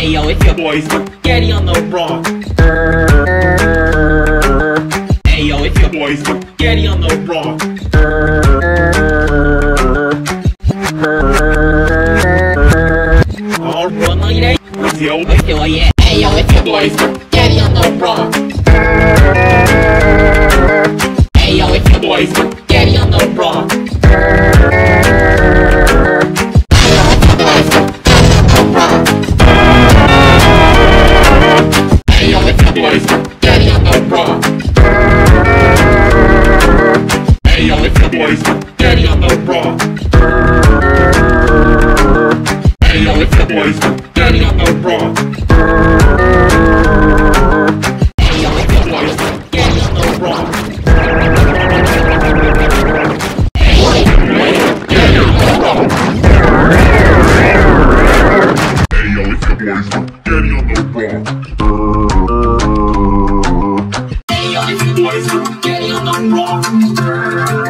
Hey yo, it's your boys, Spaghetti on the Rocks. Hey yo, it's your boys, Spaghetti on the Rocks. Yo, it's your boys, Spaghetti on the Rocks. poison, getting on wrong.